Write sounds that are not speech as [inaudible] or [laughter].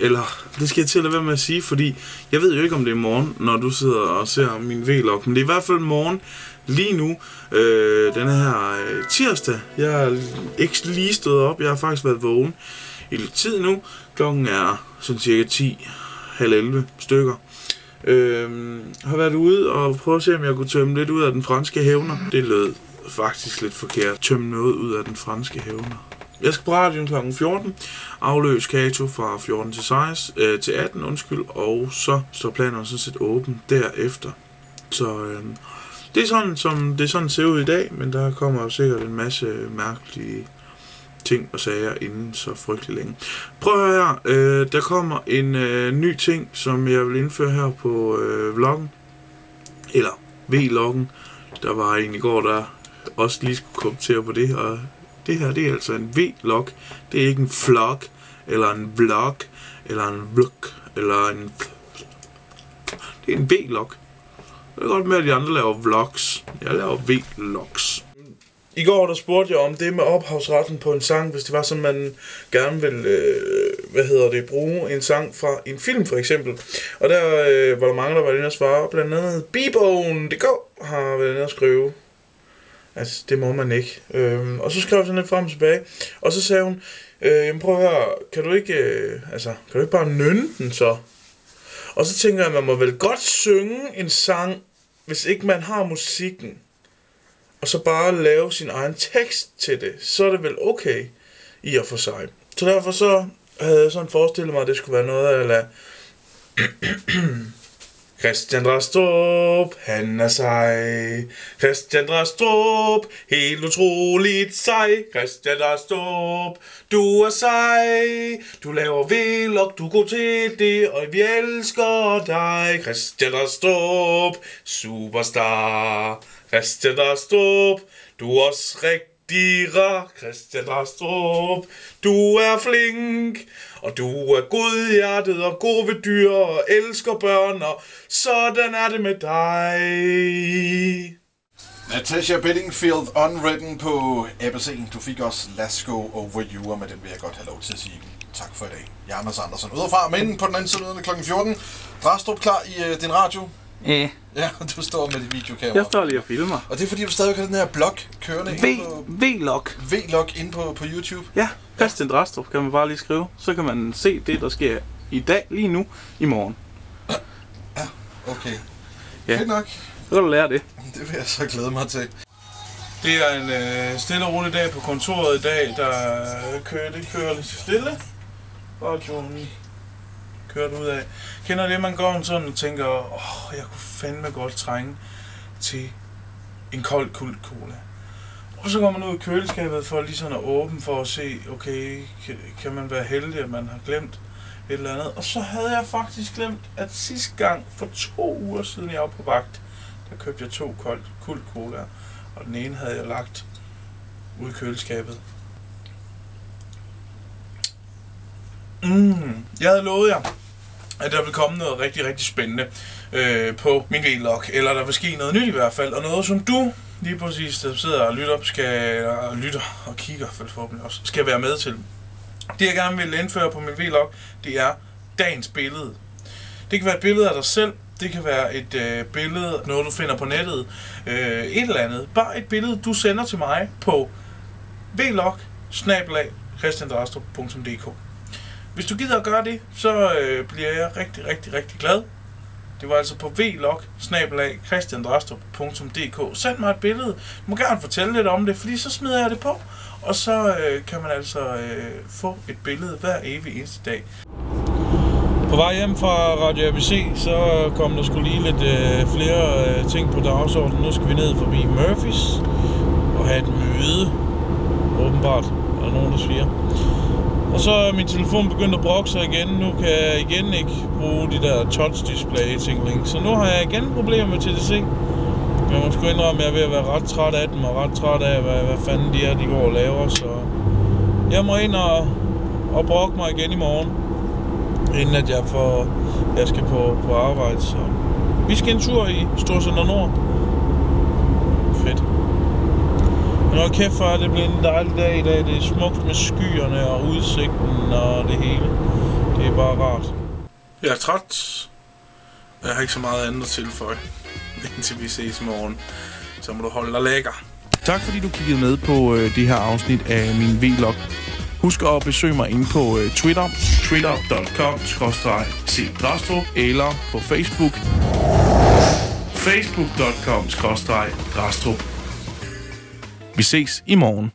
eller det skal jeg til at lade være med at sige, fordi jeg ved jo ikke, om det er morgen, når du sidder og ser min vlog, men det er i hvert fald morgen lige nu, øh, den her øh, tirsdag. Jeg er ikke lige stået op, jeg har faktisk været vågen i lidt tid nu. Klokken er sådan cirka 10, halv 11 stykker. Øh, har været ude og prøvet at se, om jeg kunne tømme lidt ud af den franske hævner. Det lød faktisk lidt forkert. Tømme noget ud af den franske hævner. Jeg skal på radioen kl. 14, afløs Kato fra 14 til, 16, øh, til 18, undskyld, og så står planerne sådan set åben derefter. Så øh, det er sådan, som det sådan ser ud i dag, men der kommer jo sikkert en masse mærkelige ting og sager inden så frygtelig længe. Prøv at høre her. Øh, der kommer en øh, ny ting, som jeg vil indføre her på øh, vloggen. Eller V-loggen. Der var en i går, der også lige skulle kommentere på det, og det her det er altså en V-log. Det er ikke en vlog, eller en vlog, eller en vlog, eller en... Det er en V-log. Det er godt med, at de andre laver vlogs. Jeg laver V-logs. I går der spurgte jeg om det med ophavsretten på en sang, hvis det var sådan, man gerne vil, øh, hvad hedder det, bruge en sang fra en film for eksempel. Og der øh, var der mange, der var inde og svare, blandt andet Bibone.dk har været inde og skrive, at det må man ikke. Øhm, og så skrev jeg sådan lidt frem og tilbage, og så sagde hun, øh, jamen prøv at høre, kan du ikke, øh, altså, kan du ikke bare nynne den så? Og så tænker jeg, man må vel godt synge en sang, hvis ikke man har musikken og så bare lave sin egen tekst til det, så er det vel okay i og for sig. Så derfor så havde jeg sådan forestillet mig, at det skulle være noget af [clears throat] Christian Drastrup, han er sej. Christian Drastrup, helt utroligt sej. Christian Drastrup, du er sej. Du laver vlog, du går til det, og vi elsker dig. Christian Drastrup, superstar. Christian Drastrup, du er også rigtig rar. Christian Rastrup, du er flink. Og du er godhjertet og god ved dyr og elsker børn, og sådan er det med dig. Natasha Bedingfield, Unwritten på ABC. Du fik også Let's Go Over You, og med den vil jeg godt have lov til at sige tak for i dag. Jeg er Anders Andersen udefra, men på den anden side kl. 14. Drastrup klar i øh, din radio? Ja. Ja, [laughs] du står med dit videokamera. Jeg står lige og filmer. Og det er fordi, du stadig har den her blog kørende V, inde på... V-log. V-log inde på, på YouTube. Ja, Christian Drastrup kan man bare lige skrive. Så kan man se det, der sker i dag, lige nu, i morgen. Okay. Ja. Fedt nok. Så kan du lære det. [laughs] Det vil jeg så glæde mig til. Det er en øh, stille og rolig dag på kontoret i dag, der kører, det kører lidt stille. Radioen kørt ud af. Kender det, man går sådan og tænker, åh, jeg kunne fandme godt trænge til en kold kult cola. Og så går man ud i køleskabet for lige sådan at åbne for at se, okay, kan, kan man være heldig, at man har glemt et eller andet. Og så havde jeg faktisk glemt, at sidste gang, for to uger siden jeg var på vagt, der købte jeg to kold kult cola. Og den ene havde jeg lagt ud i køleskabet. Mm, jeg havde lovet jer, at der vil komme noget rigtig, rigtig spændende øh, på min vlog, eller der vil ske noget nyt i hvert fald, og noget som du lige præcis, der sidder og lytter, skal, og lytter og kigger forhåbentlig også, skal være med til. Det jeg gerne vil indføre på min vlog, det er dagens billede. Det kan være et billede af dig selv, det kan være et øh, billede, noget du finder på nettet, øh, et eller andet. Bare et billede, du sender til mig på vlog christiandrastrup.dk hvis du gider at gøre det, så øh, bliver jeg rigtig, rigtig, rigtig glad. Det var altså på vlog christiandrastrup.dk Send mig et billede. Du må gerne fortælle lidt om det, fordi så smider jeg det på. Og så øh, kan man altså øh, få et billede hver evig eneste dag. På vej hjem fra Radio ABC, så kom der skulle lige lidt øh, flere øh, ting på dagsordenen. Nu skal vi ned forbi Murphys og have et møde. Åbenbart, er der nogen, der siger. Og så er min telefon begyndt at brokke sig igen. Nu kan jeg igen ikke bruge de der touch display tingling. Så nu har jeg igen problemer med TDC. Jeg må sgu indrømme, at jeg er ved at være ret træt af dem, og ret træt af, hvad, hvad fanden de er, de går og laver. Så jeg må ind og, og brokke mig igen i morgen inden at jeg, får, jeg skal på, på arbejde. Så vi skal en tur i Storsender Nord. Fedt. Men hold kæft for, at det bliver en dejlig dag i dag. Det er smukt med skyerne og udsigten og det hele. Det er bare rart. Jeg er træt. Jeg har ikke så meget andet at tilføje, [laughs] indtil vi ses i morgen. Så må du holde dig lækker. Tak fordi du kiggede med på øh, det her afsnit af min vlog. Husk at besøge mig inde på øh, Twitter, twitter.com cdrastrup eller på Facebook, facebook.com drastrup. Vi ses i morgen.